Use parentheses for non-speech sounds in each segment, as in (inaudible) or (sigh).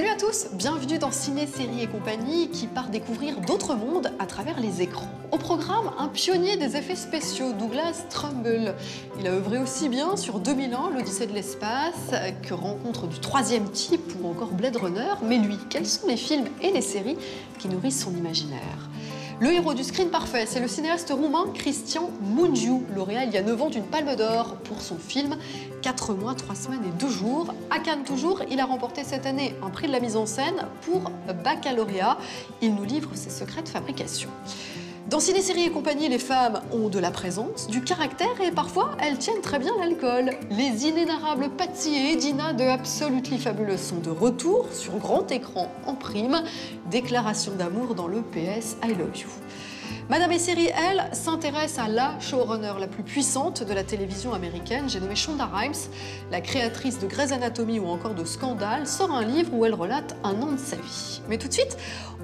Salut à tous, bienvenue dans Ciné, Série et compagnie qui part découvrir d'autres mondes à travers les écrans. Au programme, un pionnier des effets spéciaux, Douglas Trumbull. Il a œuvré aussi bien sur 2000 ans, l'Odyssée de l'espace, que Rencontre du troisième type ou encore Blade Runner. Mais lui, quels sont les films et les séries qui nourrissent son imaginaire? Le héros du screen parfait, c'est le cinéaste roumain Christian Mungiu, lauréat il y a 9 ans d'une palme d'or pour son film 4 mois, 3 semaines et 2 jours. À Cannes toujours, il a remporté cette année un prix de la mise en scène pour Baccalauréat. Il nous livre ses secrets de fabrication. Dans Ciné Série et compagnie, les femmes ont de la présence, du caractère et parfois elles tiennent très bien l'alcool. Les inénarrables Patsy et Edina de Absolutely Fabulous sont de retour sur grand écran en prime. Déclaration d'amour dans le PS I Love You. Madame Esseri, elle, s'intéresse à la showrunner la plus puissante de la télévision américaine. J'ai nommé Shonda Rhimes, la créatrice de Grey's Anatomy ou encore de Scandal, sort un livre où elle relate un an de sa vie. Mais tout de suite,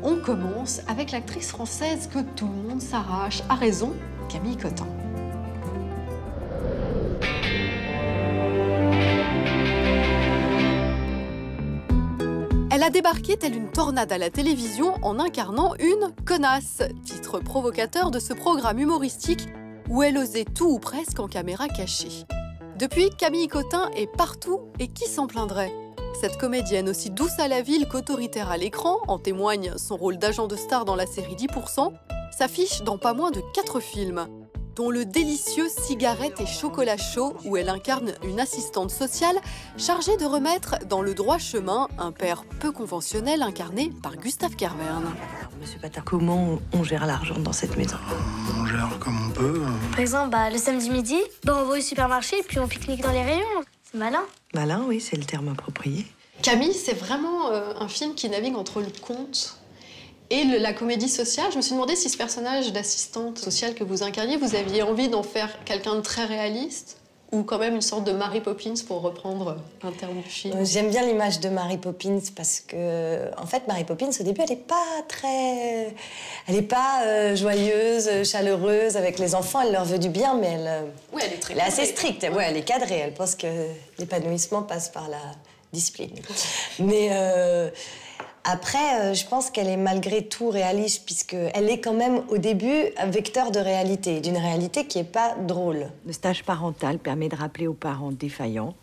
on commence avec l'actrice française que tout le monde s'arrache, à raison, Camille Cotin. Elle a débarqué telle une tornade à la télévision en incarnant une connasse, titre provocateur de ce programme humoristique où elle osait tout ou presque en caméra cachée. Depuis, Camille Cotin est partout et qui s'en plaindrait? Cette comédienne aussi douce à la ville qu'autoritaire à l'écran, en témoigne son rôle d'agent de star dans la série 10%, s'affiche dans pas moins de 4 films dont le délicieux Cigarette et chocolat chaud, où elle incarne une assistante sociale chargée de remettre dans le droit chemin un père peu conventionnel incarné par Gustave Kerverne. Monsieur Patard, comment on gère l'argent dans cette maison? On gère comme on peut. Par exemple, bah, le samedi midi, bah, on va au supermarché et puis on pique-nique dans les rayons. C'est malin. Malin, oui, c'est le terme approprié. Camille, c'est vraiment euh, un film qui navigue entre le conte et la comédie sociale, je me suis demandé si ce personnage d'assistante sociale que vous incarniez, vous aviez envie d'en faire quelqu'un de très réaliste ou quand même une sorte de Mary Poppins pour reprendre un terme du film euh, J'aime bien l'image de Mary Poppins parce que, en fait, Mary Poppins, au début, elle n'est pas très. Elle n'est pas euh, joyeuse, chaleureuse avec les enfants, elle leur veut du bien, mais elle. Oui, elle est très Elle est assez stricte, ouais. elle est cadrée, elle pense que l'épanouissement passe par la discipline. Mais. Euh, après, euh, je pense qu'elle est malgré tout réaliste, puisqu'elle est quand même au début un vecteur de réalité, d'une réalité qui n'est pas drôle. Le stage parental permet de rappeler aux parents défaillants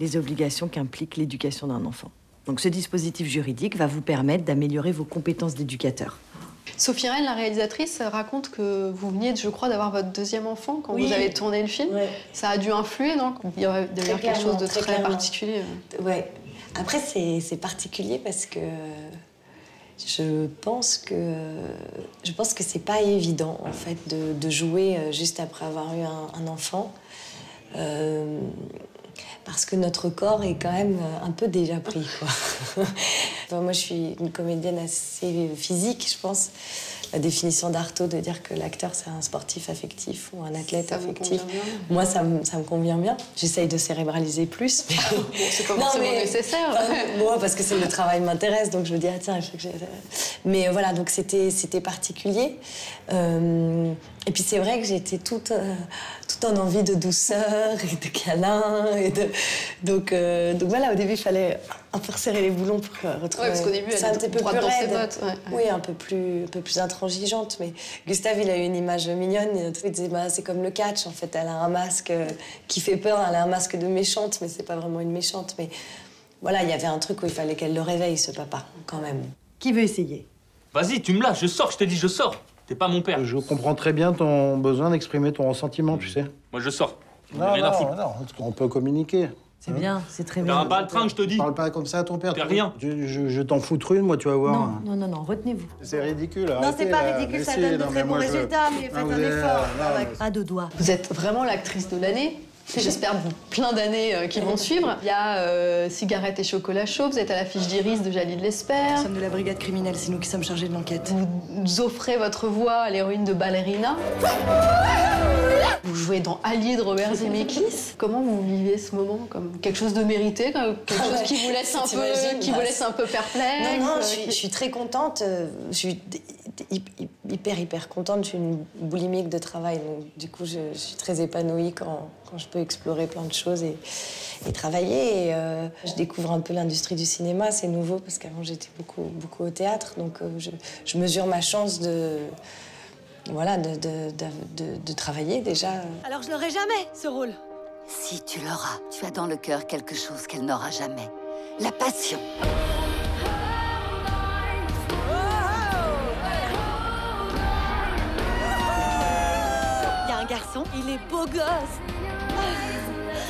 les obligations qu'implique l'éducation d'un enfant. Donc ce dispositif juridique va vous permettre d'améliorer vos compétences d'éducateur. Sophie Rennes, la réalisatrice, raconte que vous veniez, je crois, d'avoir votre deuxième enfant quand vous avez tourné le film. Ça a dû influer, non Il y a d'ailleurs quelque chose de très, particulier. Ouais, après, c'est particulier parce que je pense que je pense que c'est pas évident en fait de, jouer euh, juste après avoir eu un, enfant. Euh, parce que notre corps est quand même un peu déjà pris. (laughs) moi, je suis une comédienne assez physique, je pense la définition d'Artaud de dire que l'acteur c'est un sportif affectif ou un athlète affectif. Moi, ça me, ça me, convient bien. J'essaye de cérébraliser plus. Mais... c'est pas (laughs) forcément nécessaire. moi, parce que le travail m'intéresse, donc je me dis, ah tiens, il faut que j'ai. Mais euh, voilà, donc c'était particulier. Euh, et puis c'est vrai que j'étais toute, euh, toute en envie de douceur et de câlin. Et de... Donc, euh, donc voilà, au début, il fallait un peu resserrer les boulons pour retrouver... Ouais, parce qu'au début, elle était un peu plus raide. Bottes, Oui, un peu, plus, un peu plus intransigeante. Mais Gustave, il a eu une image mignonne. Il disait, bah, c'est comme le catch, en fait. Elle a un masque qui fait peur, elle a un masque de méchante, mais c'est pas vraiment une méchante. Mais voilà, il y avait un truc où il fallait qu'elle le réveille, ce papa, quand même. Qui veut essayer? Vas-y, tu me lâches, je sors, je te dis, je sors. T'es pas mon père. Je comprends très bien ton besoin d'exprimer ton ressentiment, tu sais. Moi, je sors. Non, rien à foutre. non, on peut communiquer. C'est hein bien, c'est très bien. T'as un baltringue, je te dis. Parle pas comme ça à ton père. T'es rien. Je, t'en foutre une, moi, tu vas voir. Non, non, non, non retenez-vous. C'est ridicule. Non, c'est pas ridicule, ça donne de très bons résultats, mais faites un effort. Pas de doigts. Vous êtes vraiment l'actrice de l'année? J'espère plein d'années euh, qui vont suivre. Il y a euh, Cigarettes et chocolat chaud, vous êtes à l'affiche d'Iris de Jalid Lesper. Nous sommes de la brigade criminelle, c'est nous qui sommes chargés de l'enquête. Vous offrez votre voix à l'héroïne de Ballerina. Vous jouez dans Allier de Robert Zemeckis. Comment vous vivez ce moment Comme quelque chose de mérité Quelque ah chose qui vous laisse un (laughs) peu, qui vous laisse un peu perplexe? Non, non, je, suis, très contente. Euh, je suis hyper, hyper contente. Je suis une boulimique de travail. Donc, du coup, je, suis très épanouie quand, quand, je peux explorer plein de choses et, et travailler. Et, euh, je découvre un peu l'industrie du cinéma. C'est nouveau parce qu'avant, j'étais beaucoup, beaucoup au théâtre. Donc, euh, je, je, mesure ma chance de. Voilà, de, de, de, de travailler déjà. Alors, je l'aurai jamais, ce rôle. Si tu l'auras, tu as dans le cœur quelque chose qu'elle n'aura jamais. La passion. Garçon, il est beau gosse.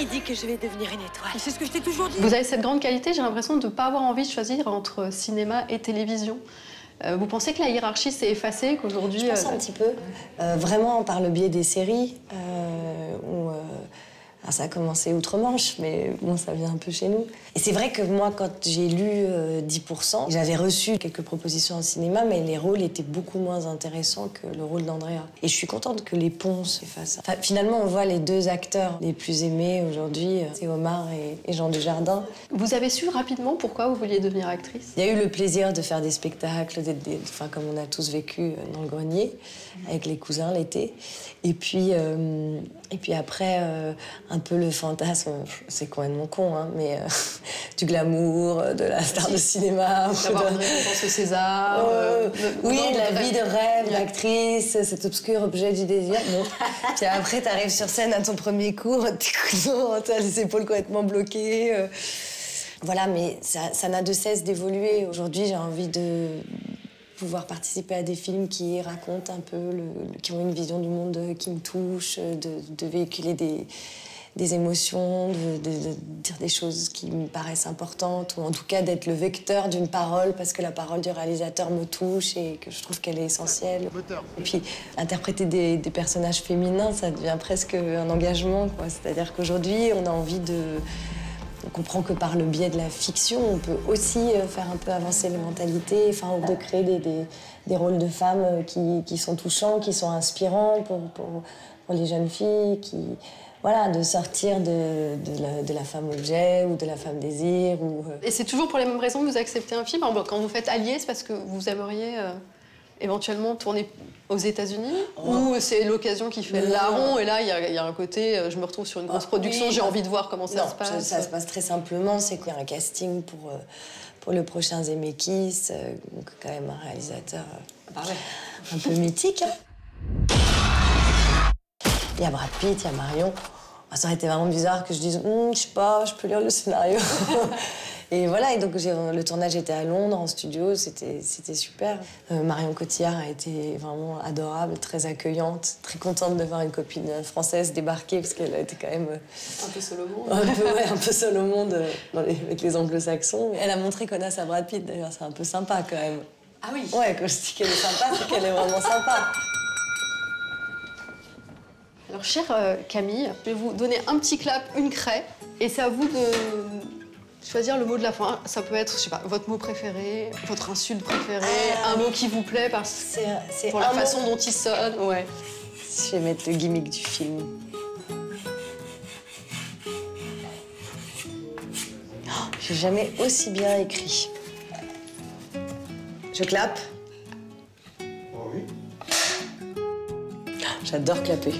Il dit que je vais devenir une étoile. C'est ce que je t'ai toujours dit. Vous avez cette grande qualité, j'ai l'impression de ne pas avoir envie de choisir entre cinéma et télévision. Euh, vous pensez que la hiérarchie s'est effacée, qu'aujourd'hui... Je pense un petit peu. Euh, vraiment par le biais des séries, euh, où ça a commencé outre-Manche, mais bon, ça vient un peu chez nous. Et c'est vrai que moi, quand j'ai lu 10%, euh, j'avais reçu quelques propositions en cinéma, mais les rôles étaient beaucoup moins intéressants que le rôle d'Andrea. Et je suis contente que les ponts se fassent. Enfin, finalement, on voit les deux acteurs les plus aimés aujourd'hui, euh, c'est Omar et, Jean Dujardin. Vous avez su rapidement pourquoi vous vouliez devenir actrice? Il y a eu le plaisir de faire des spectacles, des, enfin, comme on a tous vécu euh, dans le grenier, avec les cousins l'été. Et puis, et puis après, un peu le fantasme, c'est complètement con, hein, mais euh, (laughs) du glamour, euh, de la star de cinéma. D'avoir une récompense au César. Euh, oui, la vie de rêve d'actrice, cet obscur objet du désir. Bon. (laughs) puis après, tu arrives sur scène à ton premier cours, (laughs) tu as les épaules complètement bloquées. Voilà, mais ça n'a de cesse d'évoluer. Aujourd'hui, j'ai envie de pouvoir participer à des films qui racontent un peu, le, qui ont une vision du monde qui me touche, de véhiculer des, des émotions, de, dire des choses qui me paraissent importantes, ou en tout cas d'être le vecteur d'une parole, parce que la parole du réalisateur me touche et que je trouve qu'elle est essentielle. Et puis, interpréter des, personnages féminins, ça devient presque un engagement. C'est-à-dire qu'aujourd'hui, on a envie de... On comprend que par le biais de la fiction, on peut aussi euh, faire un peu avancer les mentalités, enfin, de créer des, des, rôles de femmes qui, qui, sont touchants, qui sont inspirants pour, pour, pour les jeunes filles, qui, voilà, de sortir de, de, la, femme objet ou de la femme désir. Ou, euh. Et c'est toujours pour les mêmes raisons que vous acceptez un film? Quand vous faites Allier, c'est parce que vous aimeriez euh, éventuellement tourner aux États-Unis oh. Ou c'est l'occasion qui fait larron et là, il y, y, a un côté, euh, je me retrouve sur une grosse ah, production, j'ai envie de voir comment ça se passe ça, ça, se passe très simplement, c'est qu'il y a un casting pour, pour le prochain Zemeckis, quand même un réalisateur bah un peu mythique. (laughs) Il y a Brad Pitt, il y a Marion. Ça aurait été vraiment bizarre que je dise hm, Je sais pas, je peux lire le scénario. (laughs) et voilà, et donc le tournage était à Londres, en studio, c'était super. Euh, Marion Cotillard a été vraiment adorable, très accueillante, très contente de voir une copine française débarquer, parce qu'elle a été quand même. Un peu seul au monde. (laughs) un peu, ouais, un peu seul au monde euh, avec les anglo-saxons. Elle a montré connasse à Brad Pitt, d'ailleurs, c'est un peu sympa quand même. Ah oui Ouais, quand je dis qu'elle est sympa, c'est qu'elle est vraiment sympa. Alors, chère euh, Camille, je vais vous donner un petit clap, une craie, et c'est à vous de choisir le mot de la fin. Ça peut être, je sais pas, votre mot préféré, votre insulte préférée, ah. un mot qui vous plaît parce c'est pour la façon dont il sonne. Ouais. Je vais mettre le gimmick du film. Oh, J'ai jamais aussi bien écrit. Je clappe. Oh oui. J'adore clapper.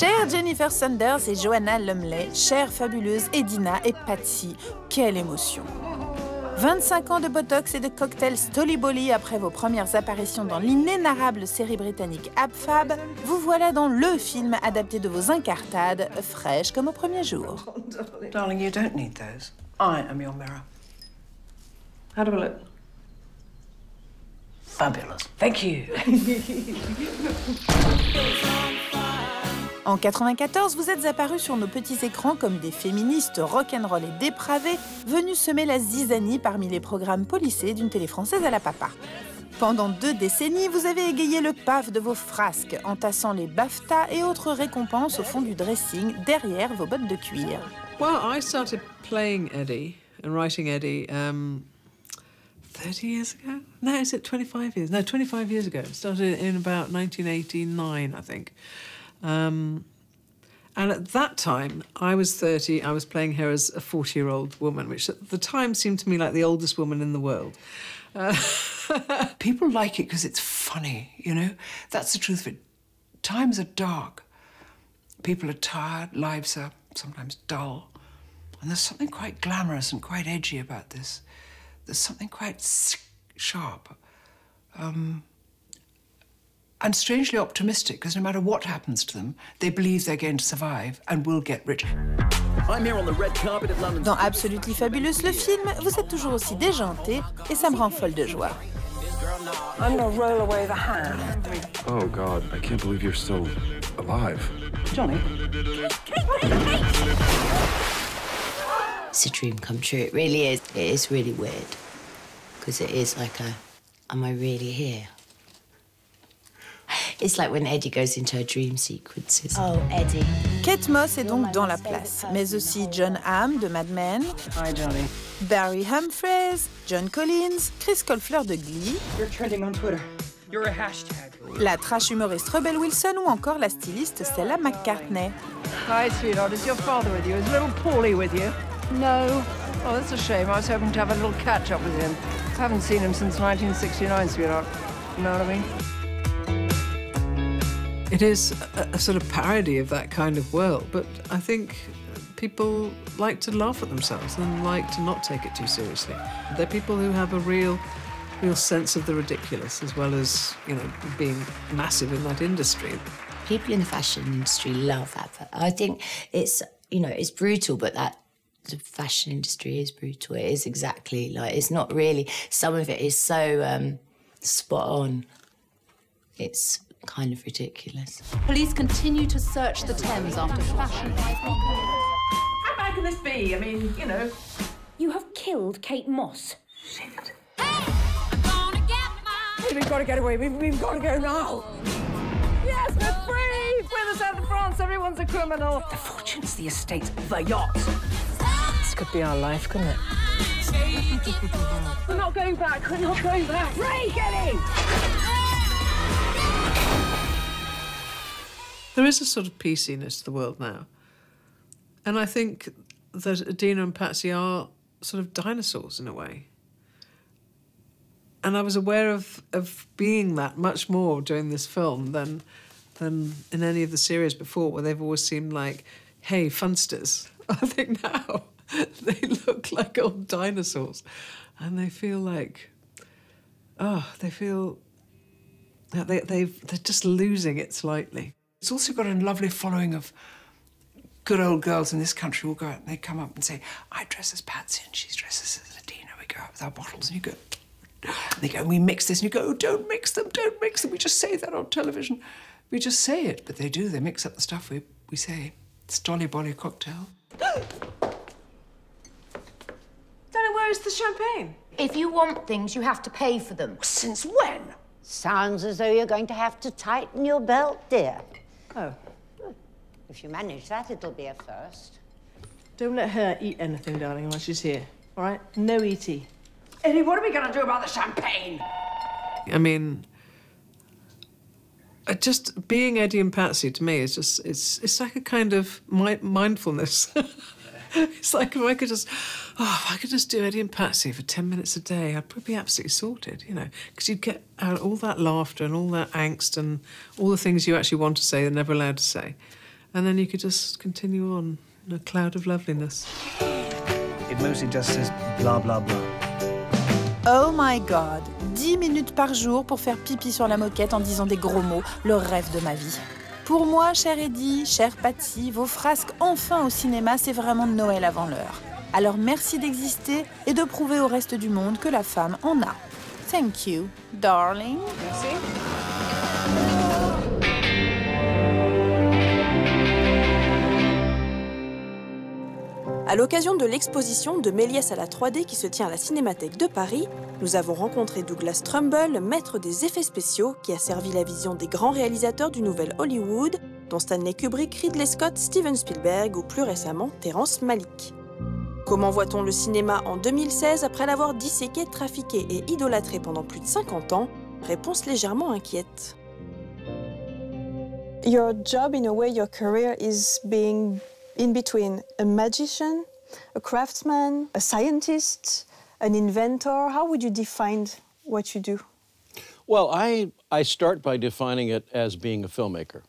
Chère Jennifer Sanders et Joanna Lumley, chère fabuleuse Edina et Patsy, quelle émotion 25 ans de Botox et de cocktails Stoliboli après vos premières apparitions dans l'inénarrable série britannique Abfab, vous voilà dans le film adapté de vos incartades, fraîches comme au premier jour. Darling, you don't need those. I am your mirror. How do I look? Fabulous. Thank you. (laughs) En 94, vous êtes apparus sur nos petits écrans comme des féministes rock'n'roll et dépravées, venus semer la zizanie parmi les programmes polissés d'une télé française à la papa. Pendant deux décennies, vous avez égayé le paf de vos frasques, entassant les BAFTA et autres récompenses au fond du dressing, derrière vos bottes de cuir. Well, I started playing Eddie and writing Eddie um, 30 years ago? No, is it 25 years? No, 25 years ago. It started in about 1989, I think. Um, And at that time, I was 30, I was playing her as a 40 year old woman, which at the time seemed to me like the oldest woman in the world. Uh, (laughs) People like it because it's funny, you know? That's the truth of it. Times are dark. People are tired, lives are sometimes dull. And there's something quite glamorous and quite edgy about this. There's something quite sharp. Um, and strangely optimistic, because no matter what happens to them, they believe they're going to survive and will get rich. Dans Absolutely Fabulous, le film, vous êtes toujours aussi déjanté et ça me rend folle de joie. I'm gonna roll away the hand. Oh God, I can't believe you're still alive. Johnny? It's a dream come true. It really is. It is really weird. Because it is like a, am I really here? It's like when Eddie goes into her dream sequences. Oh, Eddie. Kate Moss est donc dans la place, mais aussi John Hamm de Mad Men, Hi, Johnny. Barry Humphries, John Collins, Chris Colfer de Glee, You're trending on Twitter. You're a hashtag. la trash humoriste Rebel Wilson ou encore la styliste Stella McCartney. Hi, sweetheart. Is your father with you? Is little Paulie with you? No. Oh, that's a shame. I was hoping to have a little catch up with him. I haven't seen him since 1969, sweetheart. You know what I mean? It is a, a sort of parody of that kind of world, but I think people like to laugh at themselves and like to not take it too seriously. They're people who have a real, real sense of the ridiculous, as well as you know being massive in that industry. People in the fashion industry love that. I think it's, you know, it's brutal, but that the fashion industry is brutal. It is exactly like, it's not really, some of it is so um, spot on. It's kind of ridiculous. Police continue to search the Thames after fashion. How bad can this be? I mean, you know. You have killed Kate Moss. Shit. We've got to get away. We've, we've got to go now. Yes, we're free. We're the south of France. Everyone's a criminal. The fortunes, the estates, the yacht. This could be our life, couldn't it? (laughs) we're not going back. We're not going back. Ray, get in. There is a sort of PCness to the world now. And I think that Adina and Patsy are sort of dinosaurs in a way. And I was aware of, of being that much more during this film than, than in any of the series before, where they've always seemed like, hey, funsters. (laughs) I think now (laughs) they look like old dinosaurs. And they feel like, oh, they feel, they, they've, they're just losing it slightly. It's also got a lovely following of good old girls in this country will go out and they come up and say, I dress as Patsy and she dresses as Adina. We go out with our bottles and you go, and they go, we mix this and you go, oh, don't mix them, don't mix them. We just say that on television. We just say it, but they do. They mix up the stuff we, we say. It's Dolly Bolly cocktail. Danny, where is the champagne? If you want things, you have to pay for them. Since when? Sounds as though you're going to have to tighten your belt, dear. Oh. If you manage that, it'll be a first. Don't let her eat anything, darling, while she's here. All right? No eating. Eddie, what are we going to do about the champagne? I mean, uh, just being Eddie and Patsy to me is just, it's, it's like a kind of mi mindfulness. (laughs) (laughs) it's like if I could just, oh, if I could just do Eddie and Patsy for 10 minutes a day, I'd probably be absolutely sorted, you know, because you'd get out all that laughter and all that angst and all the things you actually want to say and never allowed to say. And then you could just continue on in a cloud of loveliness. It mostly just says blah, blah, blah. Oh my god, 10 minutes par jour pour faire pipi sur la moquette en disant des gros mots, le rêve de ma vie. Pour moi, cher Eddie, cher Patsy, vos frasques enfin au cinéma, c'est vraiment Noël avant l'heure. Alors merci d'exister et de prouver au reste du monde que la femme en a. Thank you, darling. Merci. À l'occasion de l'exposition de Méliès à la 3D qui se tient à la Cinémathèque de Paris, nous avons rencontré Douglas Trumbull, maître des effets spéciaux, qui a servi la vision des grands réalisateurs du nouvel Hollywood, dont Stanley Kubrick, Ridley Scott, Steven Spielberg ou plus récemment Terrence Malick. Comment voit-on le cinéma en 2016 après l'avoir disséqué, trafiqué et idolâtré pendant plus de 50 ans? Réponse légèrement inquiète. In between a magician, a craftsman, a scientist, an inventor. How would you define what you do? Well, I, I start by defining it as being a filmmaker.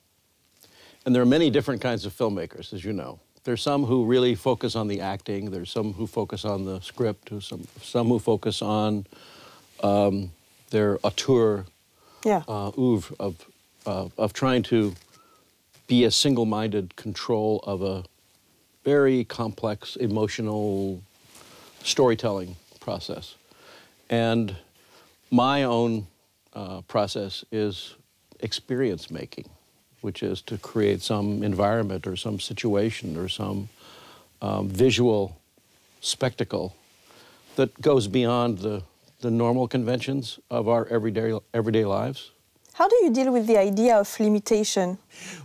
And there are many different kinds of filmmakers, as you know. There's some who really focus on the acting. There's some who focus on the script. Some some who focus on um, their auteur yeah. uh, oeuvre of uh, of trying to be a single-minded control of a very complex emotional storytelling process. And my own uh, process is experience making which is to create some environment or some situation or some um, visual spectacle that goes beyond the, the normal conventions of our everyday, everyday lives. How do you deal with the idea of limitation?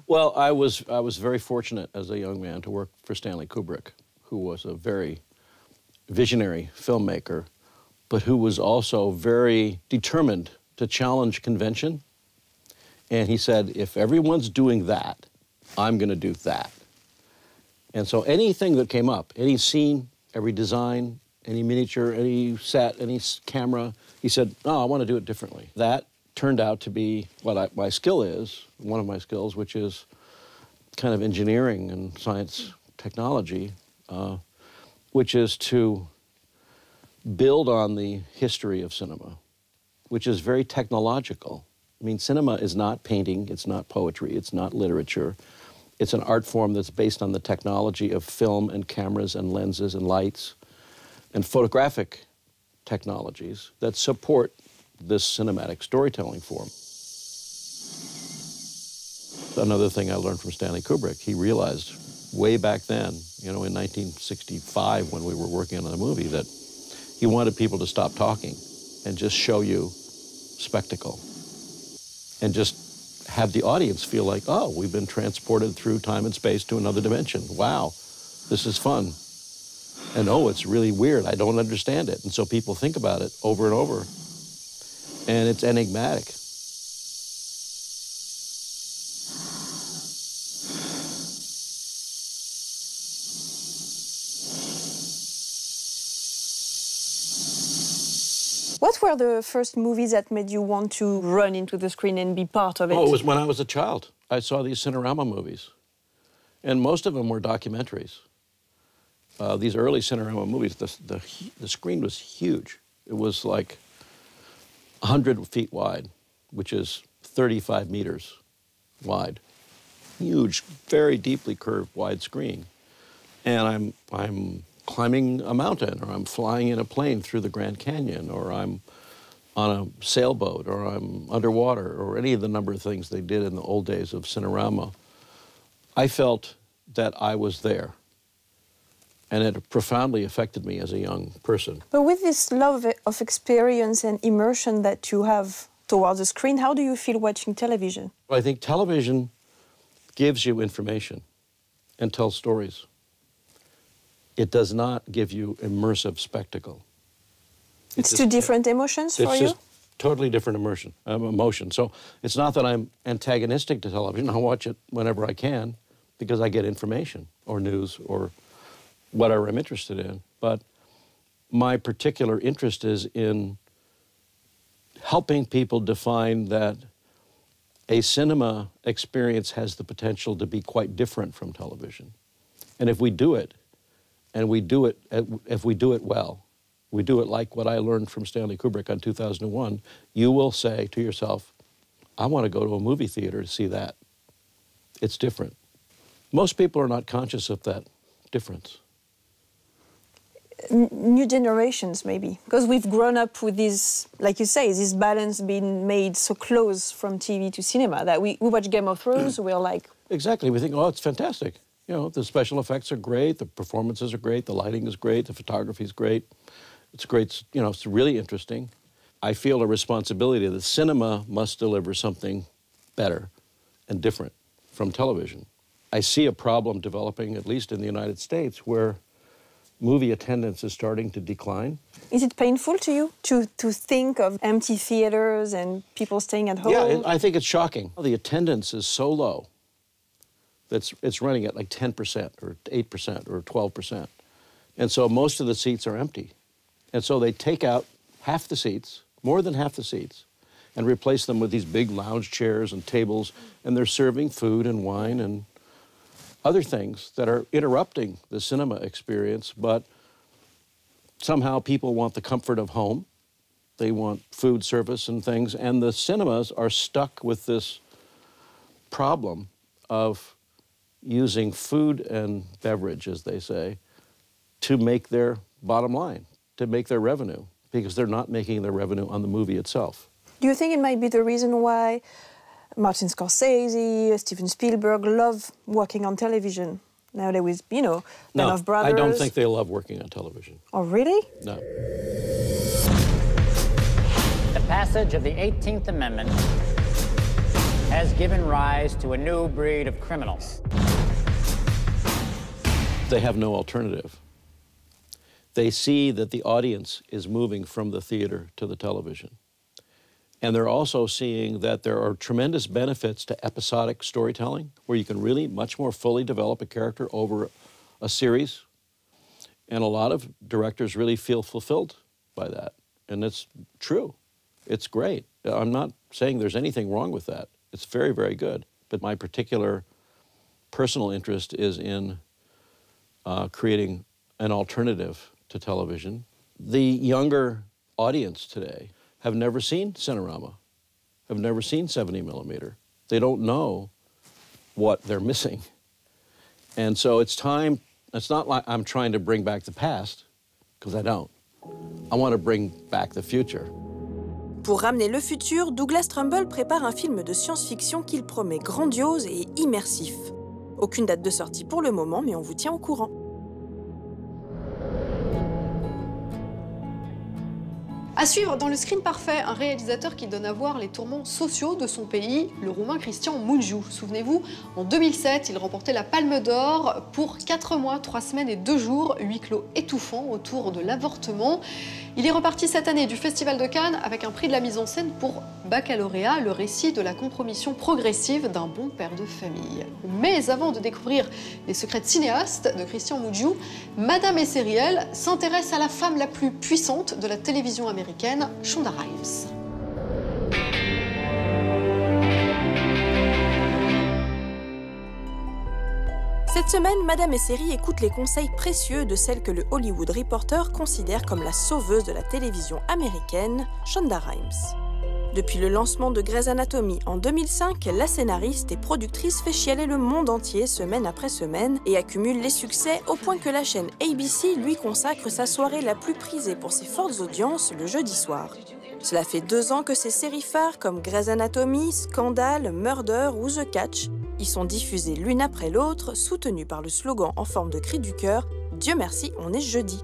Well, I was, I was very fortunate as a young man to work for Stanley Kubrick, who was a very visionary filmmaker, but who was also very determined to challenge convention and he said, if everyone's doing that, I'm going to do that. And so anything that came up, any scene, every design, any miniature, any set, any camera, he said, no, I want to do it differently. That turned out to be what I, my skill is, one of my skills, which is kind of engineering and science technology, uh, which is to build on the history of cinema, which is very technological I mean, cinema is not painting, it's not poetry, it's not literature. It's an art form that's based on the technology of film and cameras and lenses and lights and photographic technologies that support this cinematic storytelling form. Another thing I learned from Stanley Kubrick, he realized way back then, you know, in 1965 when we were working on the movie, that he wanted people to stop talking and just show you spectacle and just have the audience feel like, oh, we've been transported through time and space to another dimension. Wow, this is fun. And oh, it's really weird. I don't understand it. And so people think about it over and over. And it's enigmatic. What were the first movies that made you want to run into the screen and be part of it? Oh, it was when I was a child. I saw these Cinerama movies, and most of them were documentaries. Uh, these early Cinerama movies, the, the, the screen was huge. It was like 100 feet wide, which is 35 meters wide. Huge, very deeply curved wide screen. And I'm, I'm climbing a mountain, or I'm flying in a plane through the Grand Canyon, or I'm on a sailboat, or I'm underwater, or any of the number of things they did in the old days of Cinerama, I felt that I was there. And it profoundly affected me as a young person. But with this love of experience and immersion that you have towards the screen, how do you feel watching television? I think television gives you information and tells stories it does not give you immersive spectacle. It's, it's two different emotions for it's you? Just totally different immersion, um, emotion. So it's not that I'm antagonistic to television. I watch it whenever I can because I get information or news or whatever I'm interested in. But my particular interest is in helping people define that a cinema experience has the potential to be quite different from television. And if we do it, and we do it, uh, if we do it well, we do it like what I learned from Stanley Kubrick on 2001, you will say to yourself, I want to go to a movie theater to see that. It's different. Most people are not conscious of that difference. New generations, maybe, because we've grown up with this, like you say, this balance being made so close from TV to cinema that we, we watch Game of Thrones, (clears throat) we're like. Exactly. We think, oh, it's fantastic. You know, the special effects are great, the performances are great, the lighting is great, the photography is great. It's great, you know, it's really interesting. I feel a responsibility that cinema must deliver something better and different from television. I see a problem developing, at least in the United States, where movie attendance is starting to decline. Is it painful to you to, to think of empty theaters and people staying at home? Yeah, I think it's shocking. The attendance is so low that's it's running at like 10% or 8% or 12%. And so most of the seats are empty. And so they take out half the seats, more than half the seats, and replace them with these big lounge chairs and tables, and they're serving food and wine and other things that are interrupting the cinema experience, but somehow people want the comfort of home. They want food service and things, and the cinemas are stuck with this problem of using food and beverage, as they say, to make their bottom line, to make their revenue, because they're not making their revenue on the movie itself. Do you think it might be the reason why Martin Scorsese, Steven Spielberg love working on television? Now there was, you know, Band No, of Brothers. I don't think they love working on television. Oh, really? No. The passage of the 18th Amendment has given rise to a new breed of criminals. They have no alternative. They see that the audience is moving from the theater to the television. And they're also seeing that there are tremendous benefits to episodic storytelling, where you can really much more fully develop a character over a series. And a lot of directors really feel fulfilled by that. And it's true. It's great. I'm not saying there's anything wrong with that. It's very, very good. But my particular personal interest is in uh, creating an alternative to television. The younger audience today have never seen Cinerama, have never seen 70 millimeter. They don't know what they're missing. And so it's time, it's not like I'm trying to bring back the past, because I don't. I want to bring back the future. Pour ramener le futur, Douglas Trumbull prépare un film de science-fiction qu'il promet grandiose et immersif. Aucune date de sortie pour le moment, mais on vous tient au courant. Suivre dans le screen parfait, un réalisateur qui donne à voir les tourments sociaux de son pays, le roumain Christian Mungiu. Souvenez-vous, en 2007, il remportait la Palme d'Or pour 4 mois, 3 semaines et 2 jours, huis clos étouffant autour de l'avortement. Il est reparti cette année du Festival de Cannes avec un prix de la mise en scène pour Baccalauréat, le récit de la compromission progressive d'un bon père de famille. Mais avant de découvrir les secrets de cinéaste de Christian Mungiu, Madame et Sériel s'intéresse à la femme la plus puissante de la télévision américaine, Cette semaine, Madame et Série écoute les conseils précieux de celle que le Hollywood Reporter considère comme la sauveuse de la télévision américaine, Shonda Rhimes. Depuis le lancement de Grey's Anatomy en 2005, la scénariste et productrice fait chialer le monde entier semaine après semaine et accumule les succès au point que la chaîne ABC lui consacre sa soirée la plus prisée pour ses fortes audiences le jeudi soir. Cela fait deux ans que ces séries phares comme Grey's Anatomy, Scandal, Murder ou The Catch y sont diffusées l'une après l'autre, soutenues par le slogan en forme de cri du cœur Dieu merci, on est jeudi.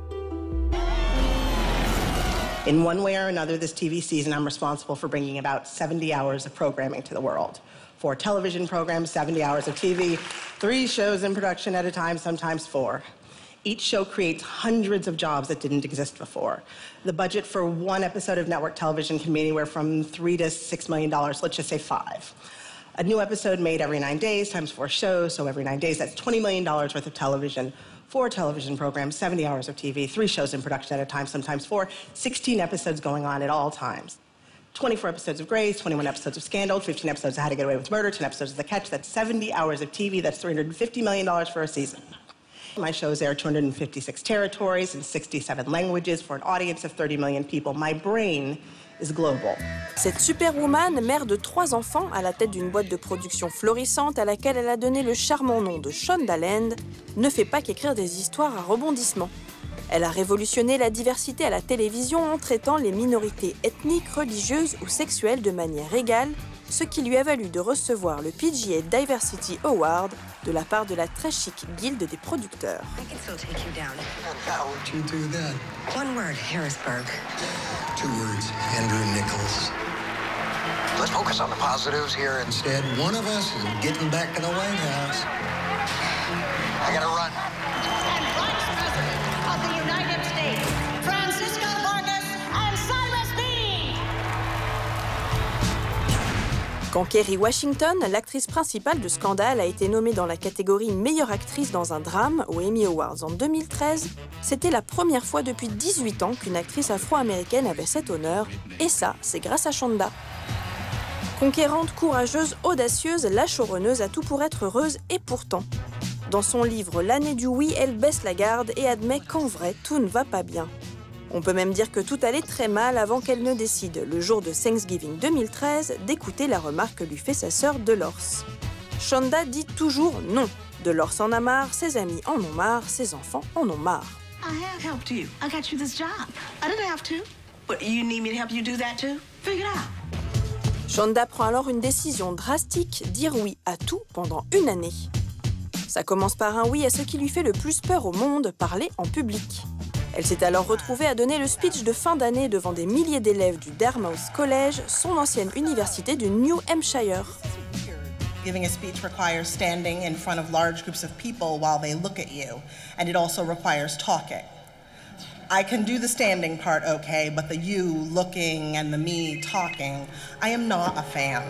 In one way or another, this TV season, I'm responsible for bringing about 70 hours of programming to the world. Four television programs, 70 hours of TV, three shows in production at a time, sometimes four. Each show creates hundreds of jobs that didn't exist before. The budget for one episode of network television can be anywhere from three to six million dollars, let's just say five. A new episode made every nine days times four shows, so every nine days, that's $20 million worth of television. Four television programs, 70 hours of TV, three shows in production at a time, sometimes four, 16 episodes going on at all times. 24 episodes of Grace, 21 episodes of Scandal, 15 episodes of How to Get Away with Murder, 10 episodes of The Catch. That's 70 hours of TV. That's $350 million for a season. My shows air 256 territories and 67 languages for an audience of 30 million people. My brain Cette superwoman, mère de trois enfants, à la tête d'une boîte de production florissante à laquelle elle a donné le charmant nom de Shonda Land, ne fait pas qu'écrire des histoires à rebondissement. Elle a révolutionné la diversité à la télévision en traitant les minorités ethniques, religieuses ou sexuelles de manière égale, ce qui lui a valu de recevoir le PGA Diversity Award de la part de la très chic guilde des producteurs. I can still take you down. How would you do that? One word, Harrisburg. Two words, Andrew Nichols. Let's focus on the positives here instead. One of us is getting back to the White House. I gotta run. Quand Kerry Washington, l'actrice principale de Scandale, a été nommée dans la catégorie meilleure actrice dans un drame aux Emmy Awards en 2013, c'était la première fois depuis 18 ans qu'une actrice afro-américaine avait cet honneur, et ça, c'est grâce à Shonda. Conquérante, courageuse, audacieuse, la showrunneuse a tout pour être heureuse, et pourtant. Dans son livre L'année du oui, elle baisse la garde et admet qu'en vrai, tout ne va pas bien. On peut même dire que tout allait très mal avant qu'elle ne décide, le jour de Thanksgiving 2013, d'écouter la remarque que lui fait sa sœur Delors. Shonda dit toujours non. Delors en a marre, ses amis en ont marre, ses enfants en ont marre. I have helped you. I got you this job. I didn't have to. But you need me to help you do that too? Figure it out. Shonda prend alors une décision drastique, dire oui à tout pendant une année. Ça commence par un oui à ce qui lui fait le plus peur au monde, parler en public. Elle s'est alors retrouvée à donner le speech de fin d'année devant des milliers d'élèves du Dartmouth College, son ancienne université du New Hampshire. Giving a speech requires standing in front of large groups of people while they look at you, and it also requires talking. I can do the standing part okay, but the you looking and the me talking, I am not a fan.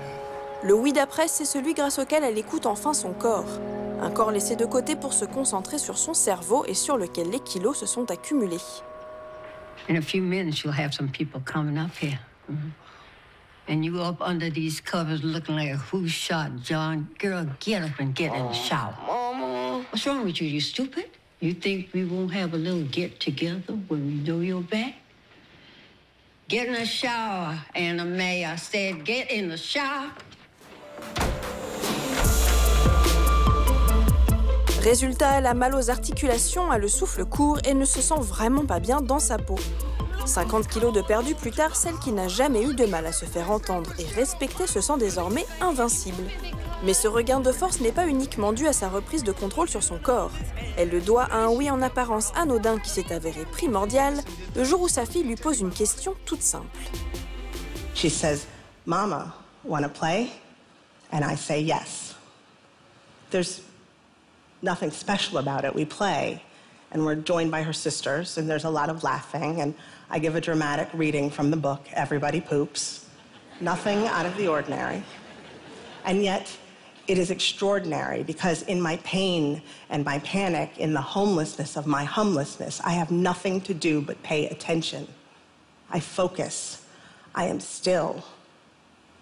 Le oui d'après, c'est celui grâce auquel elle écoute enfin son corps. Un corps laissé de côté pour se concentrer sur son cerveau et sur lequel les kilos se sont accumulés. In a few minutes, you'll have some people coming up here. Mhm. And you up under these covers looking like who shot John? Girl, get up and get in the shower. Mama. What's wrong with you? You stupid? You think we won't have a little get together when we do your back? Get in the shower, Anna May. I said, get in the shower. Résultat, elle a mal aux articulations, a le souffle court et ne se sent vraiment pas bien dans sa peau. 50 kilos de perdu plus tard, celle qui n'a jamais eu de mal à se faire entendre et respecter se sent désormais invincible. Mais ce regain de force n'est pas uniquement dû à sa reprise de contrôle sur son corps. Elle le doit à un oui en apparence anodin qui s'est avéré primordial le jour où sa fille lui pose une question toute simple. She says, Mama, wanna play? And I say yes. There's nothing special about it. We play, and we're joined by her sisters, and there's a lot of laughing, and I give a dramatic reading from the book, Everybody Poops. Nothing out of the ordinary. And yet, it is extraordinary because in my pain and my panic, in the homelessness of my homelessness, I have nothing to do but pay attention. I focus. I am still.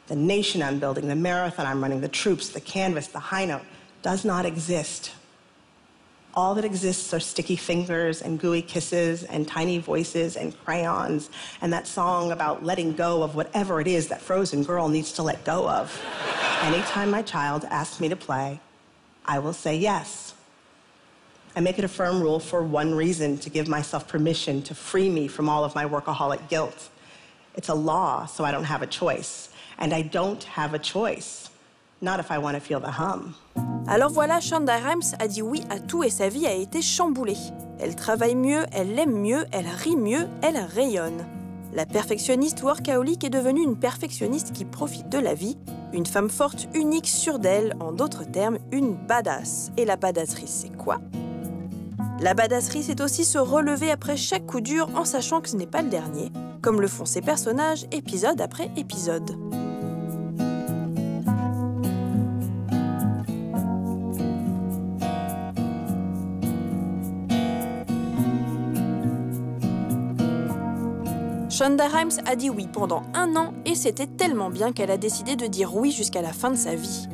The nation I'm building, the marathon I'm running, the troops, the canvas, the high note does not exist. All that exists are sticky fingers and gooey kisses and tiny voices and crayons and that song about letting go of whatever it is that frozen girl needs to let go of. Anytime my child asks me to play, I will say yes. I make it a firm rule for one reason to give myself permission to free me from all of my workaholic guilt. It's a law, so I don't have a choice. And I don't have a choice. Not if I want to feel the hum. Alors voilà, Shonda Rhimes a dit oui à tout et sa vie a été chamboulée. Elle travaille mieux, elle aime mieux, elle rit mieux, elle rayonne. La perfectionniste workaholic est devenue une perfectionniste qui profite de la vie, une femme forte, unique, sûre d'elle, en d'autres termes, une badass. Et la badasserie, c'est quoi? La badasserie, c'est aussi se relever après chaque coup dur en sachant que ce n'est pas le dernier, comme le font ces personnages épisode après épisode. Shonda Rhimes a dit oui pendant un an et c'était tellement bien qu'elle a décidé de dire oui jusqu'à la fin de sa vie.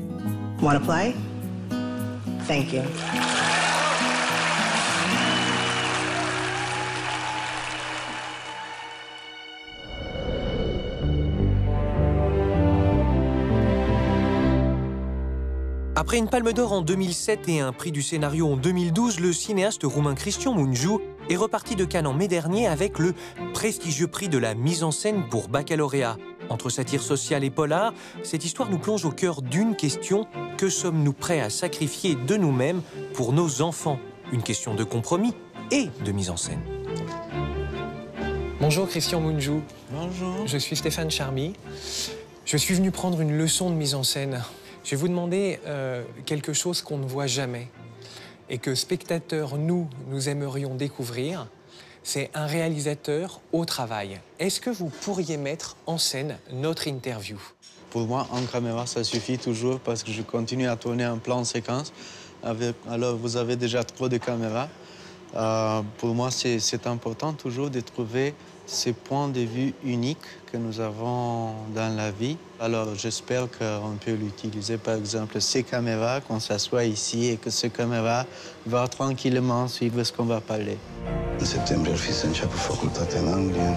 Want to play? Thank you. Après une palme d'or en 2007 et un prix du scénario en 2012, le cinéaste roumain Christian Mungiu est reparti de Cannes en mai dernier avec le prestigieux prix de la mise en scène pour baccalauréat. Entre satire sociale et polar, cette histoire nous plonge au cœur d'une question que sommes-nous prêts à sacrifier de nous-mêmes pour nos enfants? Une question de compromis et de mise en scène. Bonjour Christian Mungiu. Bonjour. Je suis Stéphane Charmy. Je suis venu prendre une leçon de mise en scène. Je vais vous demander euh, quelque chose qu'on ne voit jamais et que spectateurs, nous, nous aimerions découvrir. C'est un réalisateur au travail. Est-ce que vous pourriez mettre en scène notre interview? Pour moi, en caméra, ça suffit toujours parce que je continue à tourner un plan séquence. Alors, vous avez déjà trop de caméras. Euh, pour moi, c'est important toujours de trouver ces points de vue uniques que nous avons dans la vie. Alors, j'espère qu'on peut l'utiliser, par exemple, ces caméras, qu'on s'assoit ici et que ces caméras va tranquillement suivre ce qu'on va parler. În septembrie ar fi să înceapă facultatea în Anglia.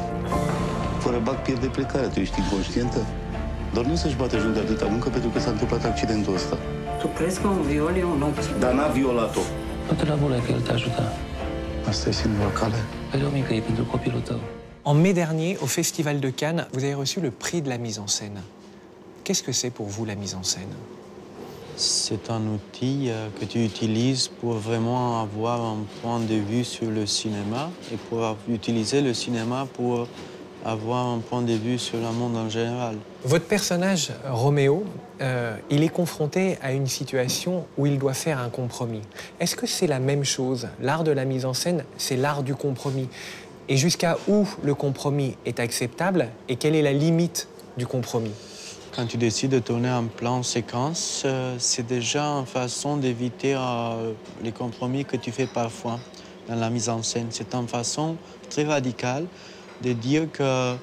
Fără bac pierde plecarea, tu ești inconștientă? Doar nu să-și bate joc de atâta muncă pentru că s-a întâmplat accidentul ăsta. Tu crezi că un viol e un ochi? Dar n-a violat-o. Toate la bună că el te ajuta. Asta e singura cale. Pe o mică e pentru copilul tău. En mai dernier, au Festival de Cannes, vous avez reçu le prix de la mise en scène. Qu'est-ce que c'est pour vous la mise en scène? C'est un outil euh, que tu utilises pour vraiment avoir un point de vue sur le cinéma et pour utiliser le cinéma pour avoir un point de vue sur le monde en général. Votre personnage, Roméo, euh, il est confronté à une situation où il doit faire un compromis. Est-ce que c'est la même chose? L'art de la mise en scène, c'est l'art du compromis. Et jusqu'à où le compromis est acceptable et quelle est la limite du compromis Quand tu décides de tourner un plan séquence, euh, c'est déjà une façon d'éviter euh, les compromis que tu fais parfois dans la mise en scène. C'est une façon très radicale de dire que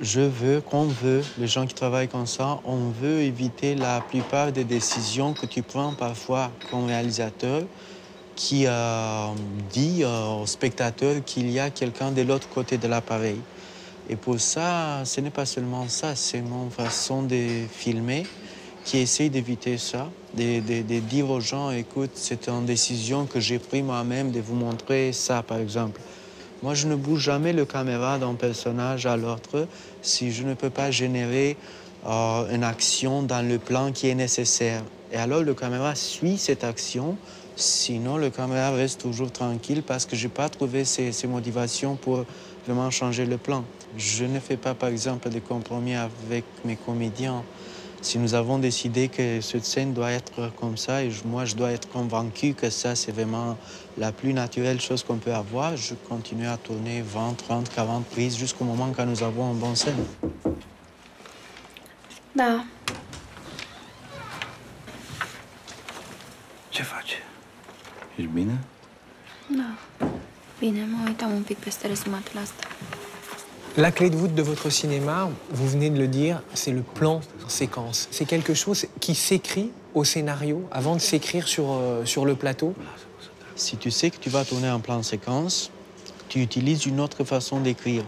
je veux, qu'on veut, les gens qui travaillent comme ça, on veut éviter la plupart des décisions que tu prends parfois comme réalisateur qui euh, dit euh, au spectateur qu'il y a quelqu'un de l'autre côté de l'appareil. Et pour ça, ce n'est pas seulement ça, c'est mon façon de filmer qui essaye d'éviter ça, de, dire aux gens, écoute, c'est une décision que j'ai prise moi-même de vous montrer ça, par exemple. Moi, je ne bouge jamais le caméra d'un personnage à l'autre si je ne peux pas générer euh, une action dans le plan qui est nécessaire. Et alors, le caméra suit cette action, sinon le caméra reste toujours tranquille parce que je n'ai pas trouvé ces, ces, motivations pour vraiment changer le plan. Je ne fais pas, par exemple, des compromis avec mes comédiens. Si nous avons décidé que cette scène doit être comme ça et moi je dois être convaincu que ça c'est vraiment la plus naturelle chose qu'on peut avoir, je continue à tourner 20, 30, 40 prises jusqu'au moment quand nous avons une bonne scène. Da. Ce faci? Ești bine? Da. Bine, mă uitam un pic peste rezumatele astea. La clé de voûte de votre cinéma, vous venez de le dire, c'est le plan séquence. C'est quelque chose qui s'écrit au scénario avant de s'écrire sur, euh, sur le plateau Si tu sais que tu vas tourner un plan séquence, tu utilises une autre façon d'écrire.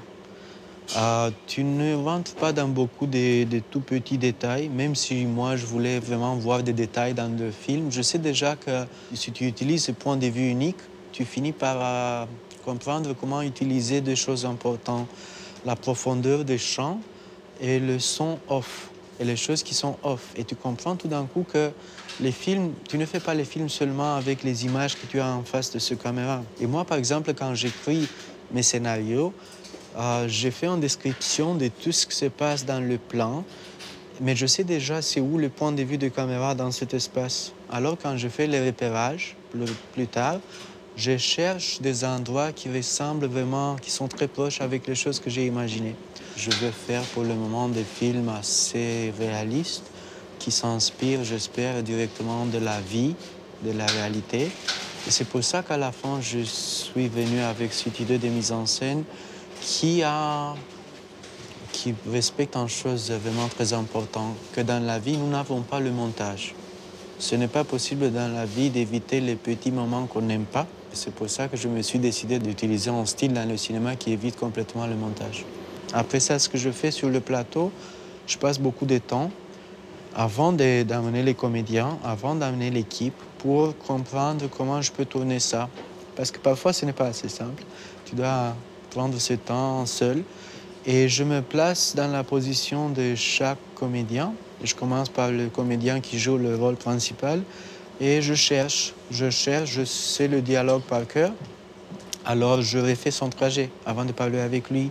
Euh, tu ne rentres pas dans beaucoup de, tout petits détails, même si moi je voulais vraiment voir des détails dans le film. Je sais déjà que si tu utilises ce point de vue unique, tu finis par euh, comprendre comment utiliser des choses importantes la profondeur des chants et le son off, et les choses qui sont off. Et tu comprends tout d'un coup que les films, tu ne fais pas les films seulement avec les images que tu as en face de ce caméra. Et moi, par exemple, quand j'écris mes scénarios, euh, j'ai fait une description de tout ce qui se passe dans le plan, mais je sais déjà c'est où le point de vue de caméra dans cet espace. Alors quand je fais les repérages plus, tard, je cherche des endroits qui ressemblent vraiment, qui sont très proches avec les choses que j'ai imaginées. Je veux faire pour le moment des films assez réalistes qui s'inspirent, j'espère, directement de la vie, de la réalité. Et c'est pour ça qu'à la fin, je suis venu avec cette idée de mise en scène qui, respecte une chose vraiment très importante, que dans la vie, nous n'avons pas le montage. Ce n'est pas possible dans la vie d'éviter les petits moments qu'on n'aime pas. C'est pour ça que je me suis décidé d'utiliser un style dans le cinéma qui évite complètement le montage. Après ça, ce que je fais sur le plateau, je passe beaucoup de temps avant d'amener les comédiens, avant d'amener l'équipe, pour comprendre comment je peux tourner ça. Parce que parfois, ce n'est pas assez simple. Tu dois prendre ce temps seul. Et je me place dans la position de chaque comédien. Je commence par le comédien qui joue le rôle principal. Et je cherche, je cherche, je sais le dialogue par cœur. Alors je refais son trajet avant de parler avec lui.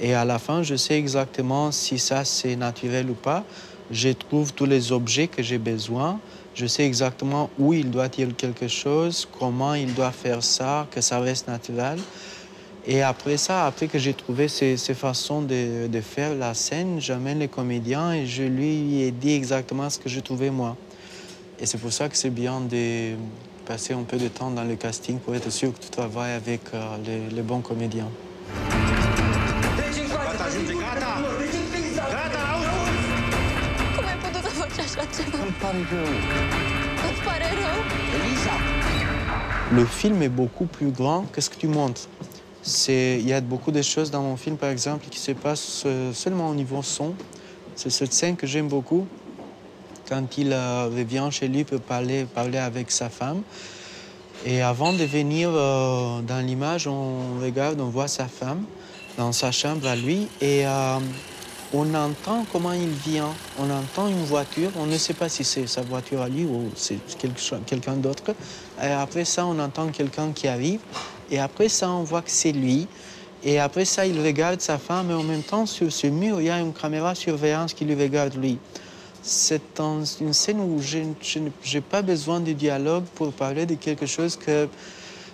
Et à la fin, je sais exactement si ça c'est naturel ou pas. Je trouve tous les objets que j'ai besoin. Je sais exactement où il doit dire quelque chose, comment il doit faire ça, que ça reste naturel. Et après ça, après que j'ai trouvé ces, ces façons de, de faire la scène, j'amène les comédiens et je lui ai dit exactement ce que je trouvais moi. Et c'est pour ça que c'est bien de passer un peu de temps dans le casting pour être sûr que tu travailles avec euh, les, les bons comédiens. Le film est beaucoup plus grand que ce que tu montres. Il y a beaucoup de choses dans mon film, par exemple, qui se passent euh, seulement au niveau son. C'est cette scène que j'aime beaucoup, quand il euh, revient chez lui pour parler, parler avec sa femme. Et avant de venir euh, dans l'image, on regarde, on voit sa femme dans sa chambre à lui et on entend comment il vient. On entend une voiture, on ne sait pas si c'est sa voiture à lui ou c'est quelqu'un d'autre. Et après ça, on entend quelqu'un qui arrive. Et après ça, on voit que c'est lui. Et après ça, il regarde sa femme et en même temps, sur ce mur, il y a une caméra surveillance qui lui regarde lui. C'est un- une scène où je, n'ai pas besoin de dialogue pour parler de quelque chose que,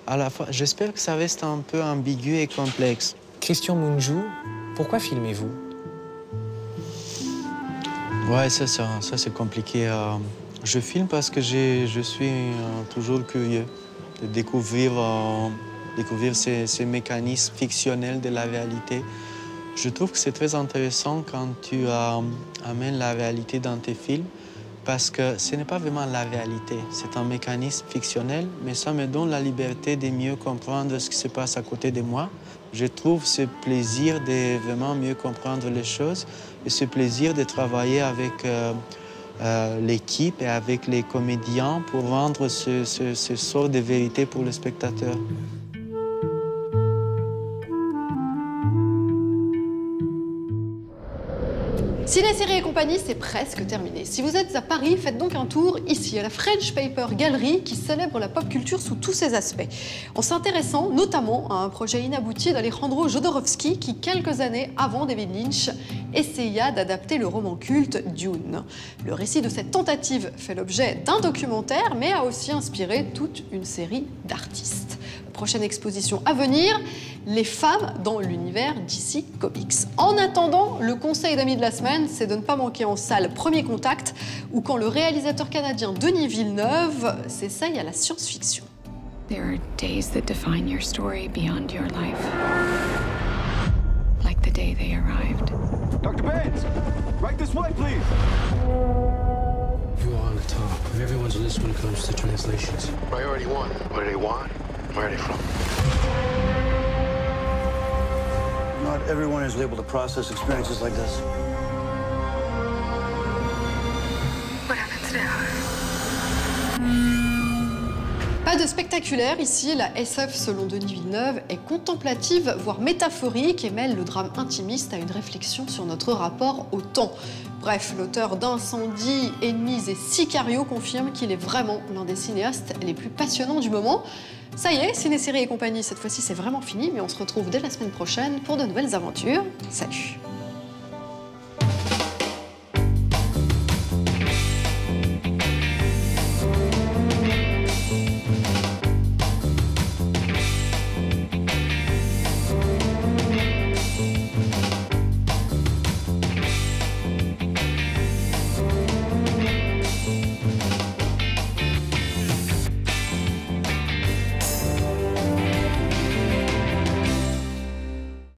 à la fois, j'espère que ça reste un peu ambigu et complexe. Christian Munjou, pourquoi filmez-vous? Ouais, ça, ça, ça, c'est compliqué. euh. Je filme parce que je suis euh, toujours curieux de découvrir, euh, découvrir ces, ces mécanismes fictionnels de la réalité. Je trouve que c'est très intéressant quand tu euh, amènes la réalité dans tes films parce que ce n'est pas vraiment la réalité, c'est un mécanisme fictionnel, mais ça me donne la liberté de mieux comprendre ce qui se passe à côté de moi. Je trouve ce plaisir de vraiment mieux comprendre les choses et ce plaisir de travailler avec euh, euh, l'équipe et avec les comédiens pour rendre ce, ce, ce sort de vérité pour le spectateur. Ciné, série et compagnie, c'est presque terminé. Si vous êtes à Paris, faites donc un tour ici, à la French Paper Gallery, qui célèbre la pop culture sous tous ses aspects. En s'intéressant notamment à un projet inabouti d'Alejandro Jodorowsky, qui, quelques années avant David Lynch, essaya d'adapter le roman culte Dune. Le récit de cette tentative fait l'objet d'un documentaire, mais a aussi inspiré toute une série d'artistes. Prochaine exposition à venir, les femmes dans l'univers DC Comics. En attendant, le conseil d'amis de la semaine, c'est de ne pas manquer en salle Premier Contact ou quand le réalisateur canadien Denis Villeneuve s'essaye à la science-fiction. There are days that define your story beyond your life. Like the day they arrived. Dr. Baines, right this way, please. You are on the top of everyone's list when it comes to translations. Priority one. What do they want? Where are they from? Not everyone is able to process experiences like this. What happens now? Pas de spectaculaire ici, la SF selon Denis Villeneuve est contemplative, voire métaphorique et mêle le drame intimiste à une réflexion sur notre rapport au temps. Bref, l'auteur d'Incendie, Ennemis et Sicario confirme qu'il est vraiment l'un des cinéastes les plus passionnants du moment. Ça y est, Ciné Série et compagnie, cette fois-ci c'est vraiment fini, mais on se retrouve dès la semaine prochaine pour de nouvelles aventures. Salut